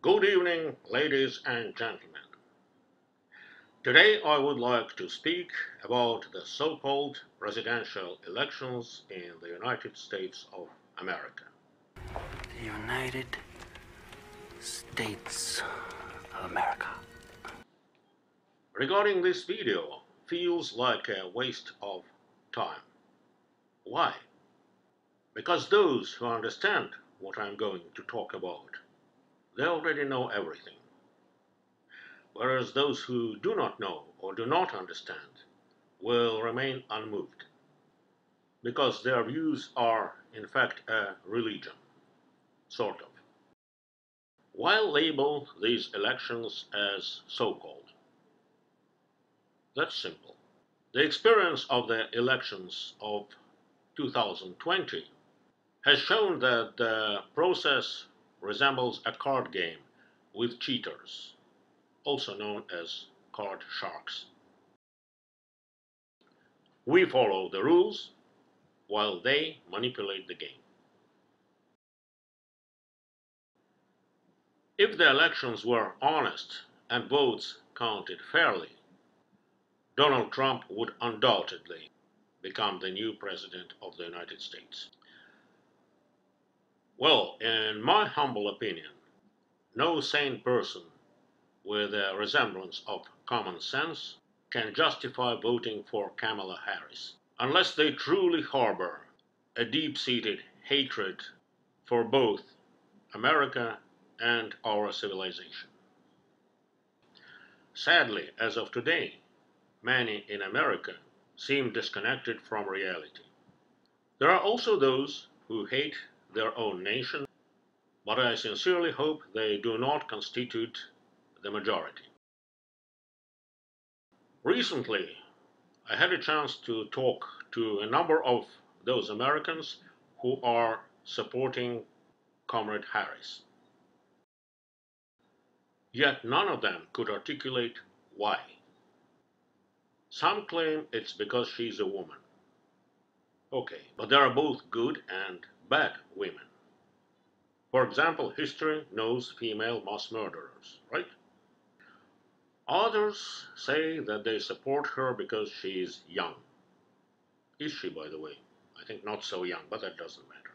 Good evening, ladies and gentlemen. Today I would like to speak about the so called presidential elections in the United States of America. The United States of America. Regarding this video, feels like a waste of time. Why? Because those who understand what I'm going to talk about, they already know everything. Whereas those who do not know or do not understand will remain unmoved. Because their views are, in fact, a religion. Sort of. Why label these elections as so called? That's simple. The experience of the elections of 2020 has shown that the process resembles a card game with cheaters, also known as card sharks. We follow the rules while they manipulate the game. If the elections were honest and votes counted fairly, Donald Trump would undoubtedly become the new president of the United States. Well, in my humble opinion, no sane person with a resemblance of common sense can justify voting for Kamala Harris unless they truly harbor a deep seated hatred for both America and our civilization. Sadly, as of today, many in America seem disconnected from reality. There are also those who hate their own nation, but I sincerely hope they do not constitute the majority. Recently, I had a chance to talk to a number of those Americans who are supporting Comrade Harris. Yet none of them could articulate why. Some claim it's because she's a woman. Okay, but there are both good and bad women. For example, history knows female mass murderers, right? Others say that they support her because she is young. Is she, by the way? I think not so young, but that doesn't matter.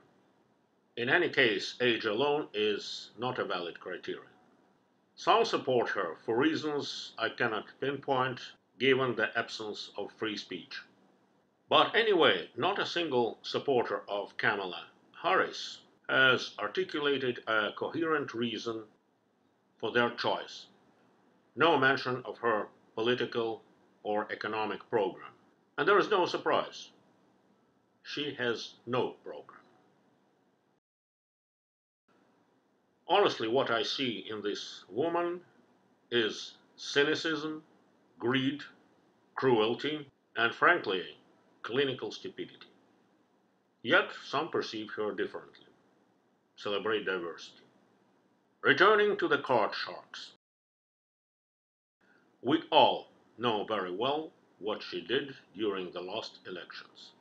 In any case, age alone is not a valid criterion. Some support her for reasons I cannot pinpoint given the absence of free speech. But anyway, not a single supporter of Kamala Harris has articulated a coherent reason for their choice. No mention of her political or economic program. And there is no surprise. She has no program. Honestly, what I see in this woman is cynicism greed, cruelty, and frankly, clinical stupidity. Yet some perceive her differently, celebrate diversity. Returning to the card sharks. We all know very well what she did during the last elections,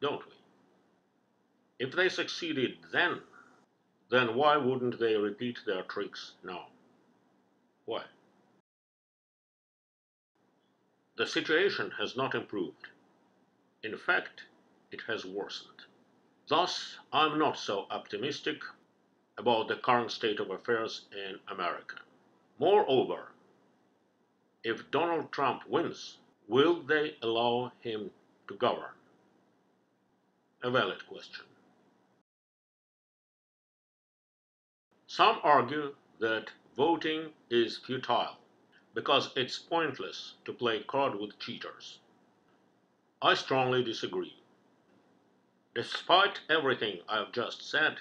don't we? If they succeeded then, then why wouldn't they repeat their tricks now? Why? The situation has not improved. In fact, it has worsened. Thus, I'm not so optimistic about the current state of affairs in America. Moreover, if Donald Trump wins, will they allow him to govern? A valid question. Some argue that voting is futile because it's pointless to play card with cheaters. I strongly disagree. Despite everything I've just said,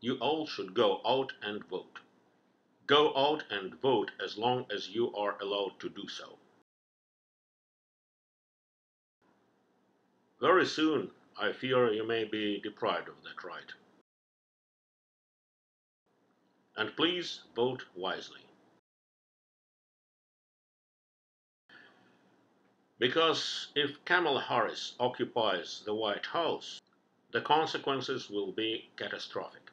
you all should go out and vote. Go out and vote as long as you are allowed to do so. Very soon, I fear you may be deprived of that right. And please vote wisely. Because if Kamala Harris occupies the White House, the consequences will be catastrophic.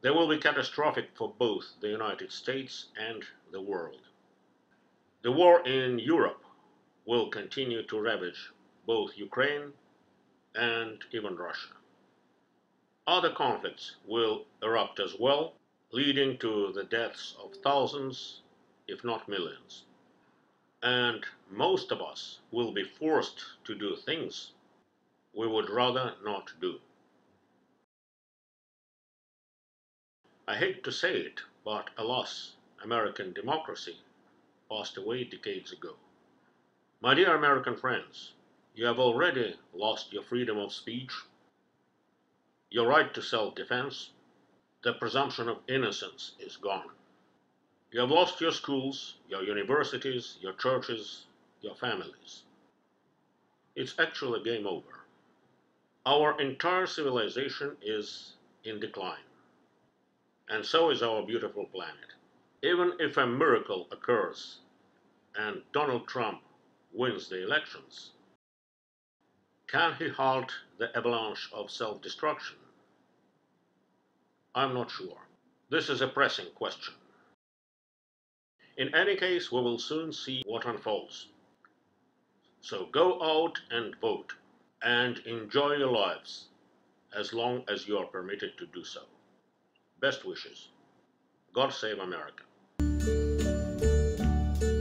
They will be catastrophic for both the United States and the world. The war in Europe will continue to ravage both Ukraine and even Russia. Other conflicts will erupt as well, leading to the deaths of thousands, if not millions. And most of us will be forced to do things we would rather not do. I hate to say it, but alas, American democracy passed away decades ago. My dear American friends, you have already lost your freedom of speech, your right to self defense, the presumption of innocence is gone. You have lost your schools, your universities, your churches, your families. It's actually game over. Our entire civilization is in decline and so is our beautiful planet. Even if a miracle occurs and Donald Trump wins the elections, can he halt the avalanche of self destruction? I'm not sure. This is a pressing question. In any case, we will soon see what unfolds. So go out and vote and enjoy your lives as long as you are permitted to do so. Best wishes. God save America.